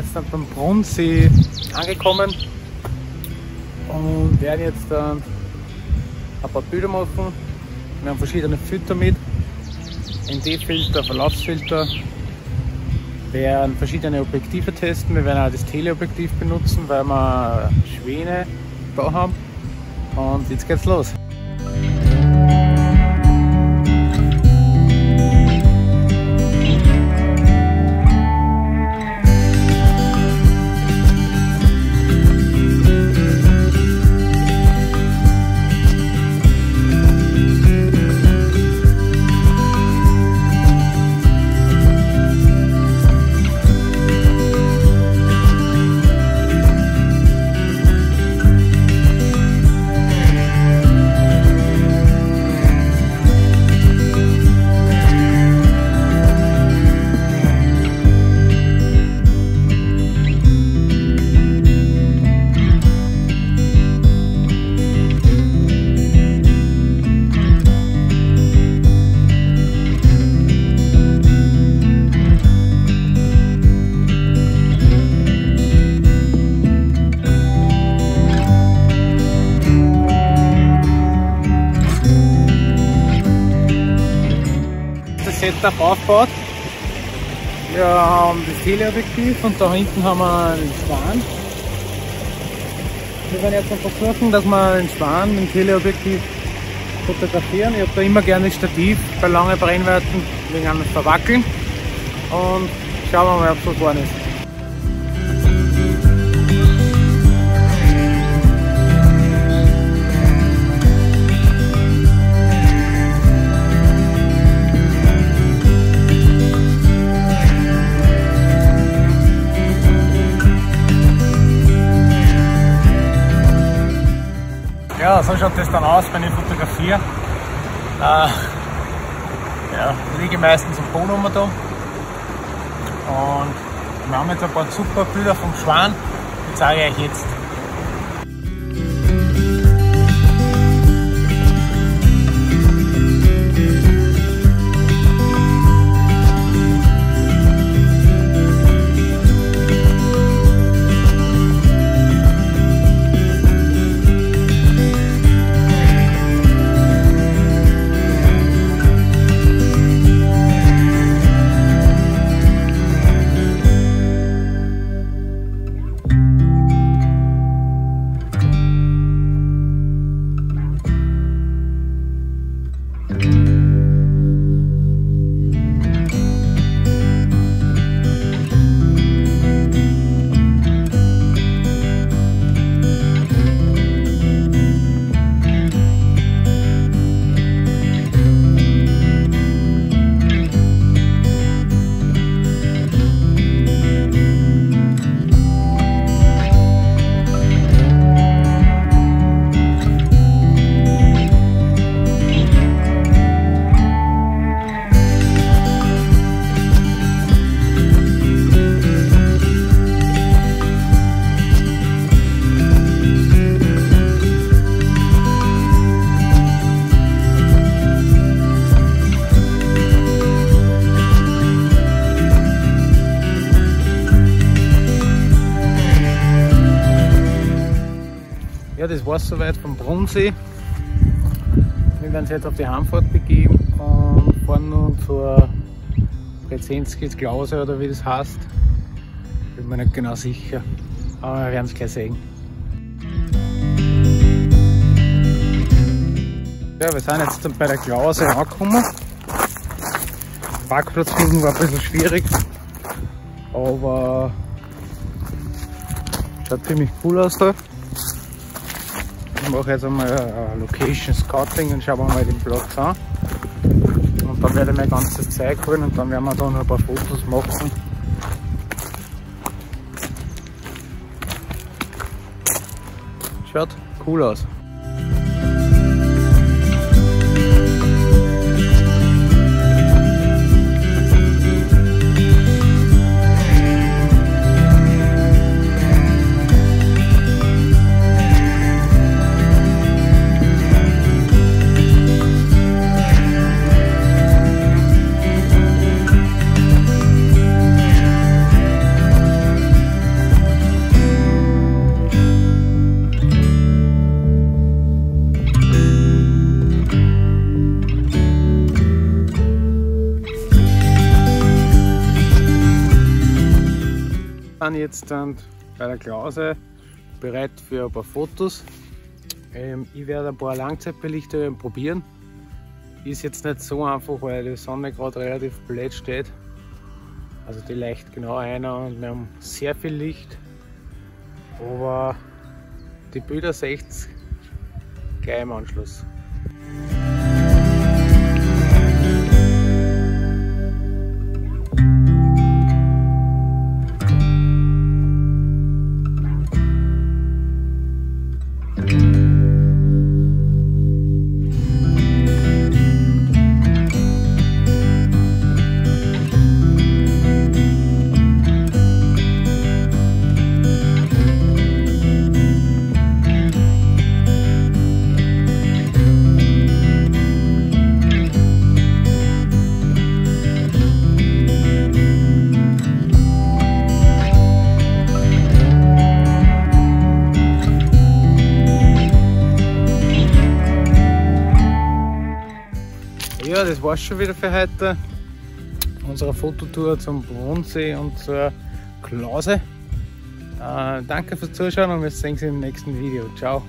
jetzt beim Brunsee angekommen und werden jetzt dann ein paar Bilder machen. Wir haben verschiedene Filter mit. ND-Filter, Verlaufsfilter. Wir werden verschiedene Objektive testen. Wir werden auch das Teleobjektiv benutzen, weil wir Schwäne da haben. Und jetzt geht's los. Setup aufgebaut. Wir haben das Teleobjektiv und da hinten haben wir einen Schwan. Wir werden jetzt mal versuchen, dass wir einen Schwan mit dem Teleobjektiv fotografieren. Ich habe da immer gerne Stativ bei langen Brennweiten wegen einem Verwackeln. Und schauen wir mal, ob es so geworden ist. So schaut das dann aus, wenn ich fotografiere. Äh, ja, liege meistens am Boden da. Und wir haben jetzt ein paar super Bilder vom Schwan. Die zeige ich euch jetzt. Das war es soweit vom Brunsee. Wir werden uns jetzt auf die Heimfahrt begeben und fahren nun zur Brezenzkis Klause oder wie das heißt. Bin mir nicht genau sicher, aber wir werden es gleich sehen. Ja, wir sind jetzt bei der Klause angekommen. Parkplatz finden war ein bisschen schwierig, aber schaut ziemlich cool aus da. Ich mache jetzt einmal ein Location Scouting und schaue mal den Platz an. Und dann werde ich mein ganzes Zeug holen und dann werden wir da noch ein paar Fotos machen. Schaut cool aus. Jetzt dann bei der Klause bereit für ein paar Fotos. Ähm, ich werde ein paar Langzeitbelichtungen probieren. Ist jetzt nicht so einfach, weil die Sonne gerade relativ blöd steht. Also die leicht genau einer und wir haben sehr viel Licht. Aber die Bilder seht gleich im Anschluss. Ja, das war's schon wieder für heute. Unsere Fototour zum Brunsee und zur Klause. Äh, danke fürs Zuschauen und wir sehen uns im nächsten Video. Ciao.